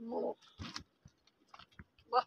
もう、わ。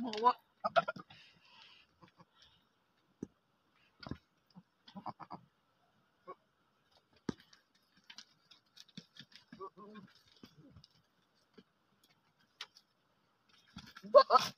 what? What?